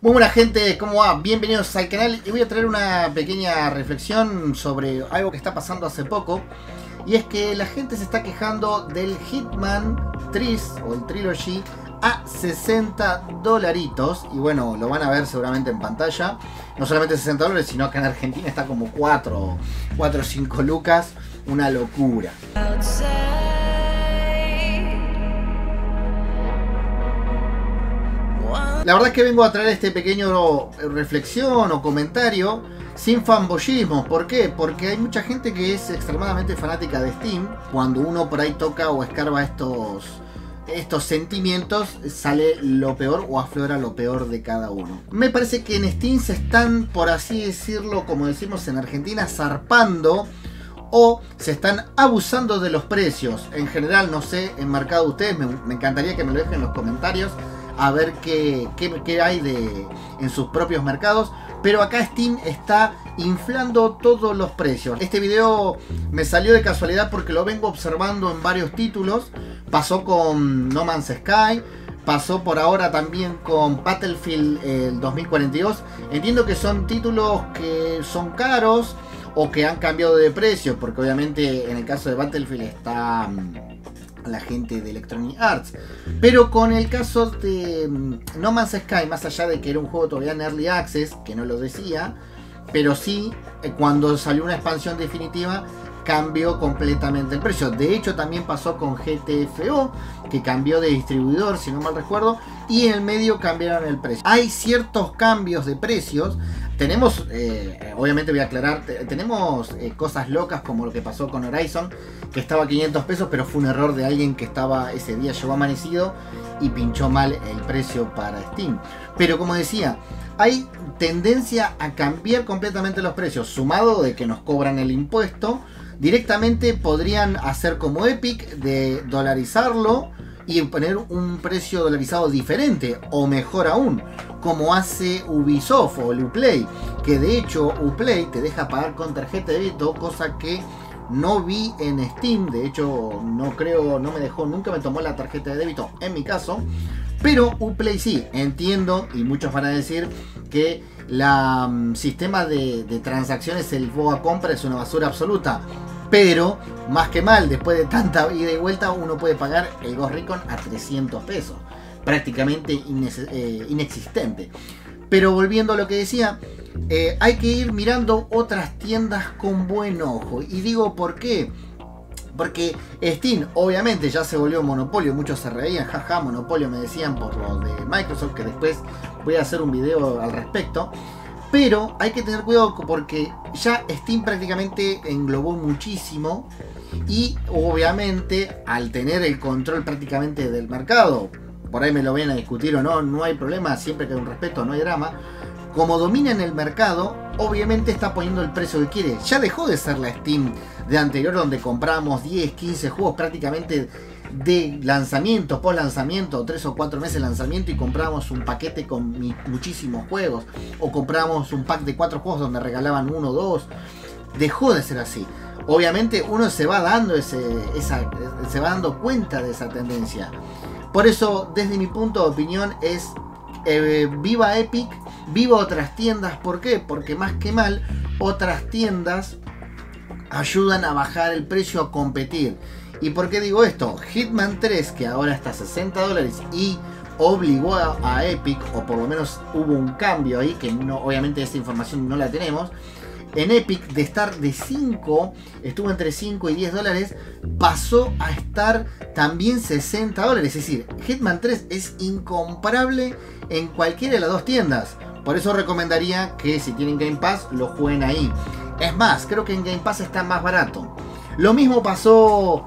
Muy buena gente, ¿cómo va? Bienvenidos al canal y voy a traer una pequeña reflexión sobre algo que está pasando hace poco y es que la gente se está quejando del Hitman 3 o el Trilogy a 60 dolaritos y bueno, lo van a ver seguramente en pantalla. No solamente 60 dólares, sino que en Argentina está como 4 4 o 5 lucas una locura La verdad es que vengo a traer este pequeño reflexión o comentario sin fanboyismo. ¿Por qué? Porque hay mucha gente que es extremadamente fanática de Steam. Cuando uno por ahí toca o escarba estos, estos sentimientos, sale lo peor o aflora lo peor de cada uno. Me parece que en Steam se están, por así decirlo, como decimos en Argentina, zarpando o se están abusando de los precios. En general, no sé, en mercado ustedes, me, me encantaría que me lo dejen en los comentarios a ver qué, hay de, en sus propios mercados. Pero acá Steam está inflando todos los precios. Este video me salió de casualidad porque lo vengo observando en varios títulos. Pasó con No Man's Sky. Pasó por ahora también con Battlefield el 2042. Entiendo que son títulos que son caros o que han cambiado de precio. Porque obviamente en el caso de Battlefield está la gente de Electronic Arts. Pero con el caso de mm, No Man's Sky, más allá de que era un juego todavía en Early Access, que no lo decía, pero sí, eh, cuando salió una expansión definitiva, cambió completamente el precio. De hecho, también pasó con GTFO, que cambió de distribuidor, si no mal recuerdo, y en el medio cambiaron el precio. Hay ciertos cambios de precios tenemos, eh, obviamente voy a aclarar, tenemos eh, cosas locas como lo que pasó con Horizon, que estaba a 500 pesos, pero fue un error de alguien que estaba ese día llegó amanecido y pinchó mal el precio para Steam. Pero como decía, hay tendencia a cambiar completamente los precios, sumado de que nos cobran el impuesto, directamente podrían hacer como Epic de dolarizarlo y poner un precio dolarizado diferente o mejor aún como hace Ubisoft o el Uplay, que de hecho Uplay te deja pagar con tarjeta de débito, cosa que no vi en Steam, de hecho no creo, no me dejó, nunca me tomó la tarjeta de débito en mi caso, pero Uplay sí, entiendo y muchos van a decir que la mm, sistema de, transacciones, el Boa Compra es una basura absoluta. Pero, más que mal, después de tanta ida y vuelta, uno puede pagar el Ghost Recon a 300 pesos prácticamente eh, inexistente. Pero volviendo a lo que decía, eh, hay que ir mirando otras tiendas con buen ojo. Y digo por qué. Porque Steam obviamente ya se volvió monopolio, muchos se reían, jaja, monopolio me decían por lo de Microsoft, que después voy a hacer un video al respecto. Pero hay que tener cuidado porque ya Steam prácticamente englobó muchísimo y obviamente al tener el control prácticamente del mercado, por ahí me lo ven a discutir o no, no hay problema, siempre que hay un respeto, no hay drama. Como domina en el mercado, obviamente está poniendo el precio que quiere. Ya dejó de ser la Steam de anterior donde compramos 10, 15 juegos prácticamente de lanzamiento, post lanzamiento, 3 o 4 meses de lanzamiento y compramos un paquete con muchísimos juegos. O compramos un pack de 4 juegos donde regalaban uno o dos. Dejó de ser así. Obviamente uno se va dando ese, se va dando cuenta de esa tendencia. Por eso, desde mi punto de opinión, es eh, viva Epic, viva otras tiendas. ¿Por qué? Porque más que mal, otras tiendas ayudan a bajar el precio a competir. ¿Y por qué digo esto? Hitman 3, que ahora está a 60 dólares y obligó a, Epic, o por lo menos hubo un cambio ahí, que no, obviamente esta información no la tenemos, en Epic de estar de 5, estuvo entre 5 y 10 dólares, pasó a estar también 60 dólares. Es decir, Hitman 3 es incomparable en cualquiera de las dos tiendas. Por eso recomendaría que si tienen Game Pass lo jueguen ahí. Es más, creo que en Game Pass está más barato. Lo mismo pasó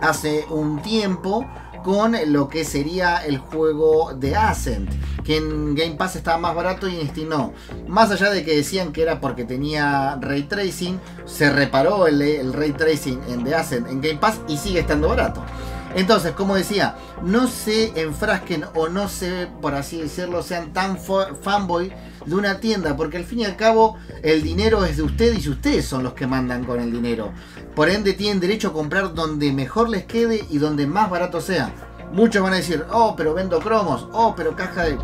hace un tiempo con lo que sería el juego de Ascent, que en Game Pass estaba más barato y en Steam no. Más allá de que decían que era porque tenía ray tracing, se reparó el, ray tracing en The Ascent en Game Pass y sigue estando barato. Entonces, como decía, no se enfrasquen o no se, por así decirlo, sean tan fanboy de una tienda, porque al fin y al cabo el dinero es de ustedes y ustedes son los que mandan con el dinero. Por ende tienen derecho a comprar donde mejor les quede y donde más barato sea. Muchos van a decir, oh, pero vendo cromos, oh, pero caja de...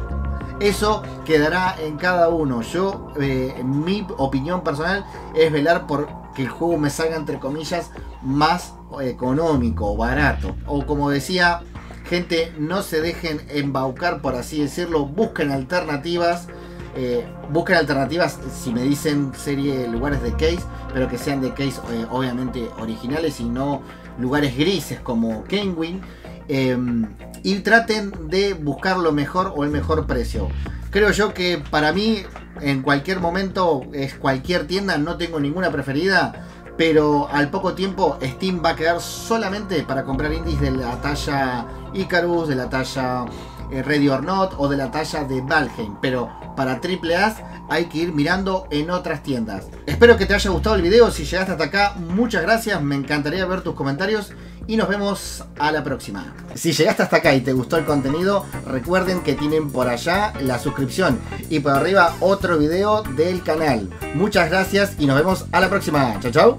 Eso quedará en cada uno. Yo, eh, mi opinión personal es velar por que el juego me salga entre comillas más económico, barato. O como decía, gente, no se dejen embaucar, por así decirlo, busquen alternativas. Eh, busquen alternativas si me dicen serie lugares de case, pero que sean de case eh, obviamente originales y no lugares grises como Kenwin. Em, y traten de buscar lo mejor o el mejor precio. Creo yo que para mí en cualquier momento es cualquier tienda, no tengo ninguna preferida, pero al poco tiempo Steam va a quedar solamente para comprar indies de la talla Icarus, de la talla eh, Ready or Not o de la talla de Valheim, pero para AAA hay que ir mirando en otras tiendas. Espero que te haya gustado el video, si llegaste hasta acá, muchas gracias, me encantaría ver tus comentarios y nos vemos a la próxima. Si llegaste hasta acá y te gustó el contenido, recuerden que tienen por allá la suscripción y por arriba otro video del canal. Muchas gracias y nos vemos a la próxima. Chao, chao.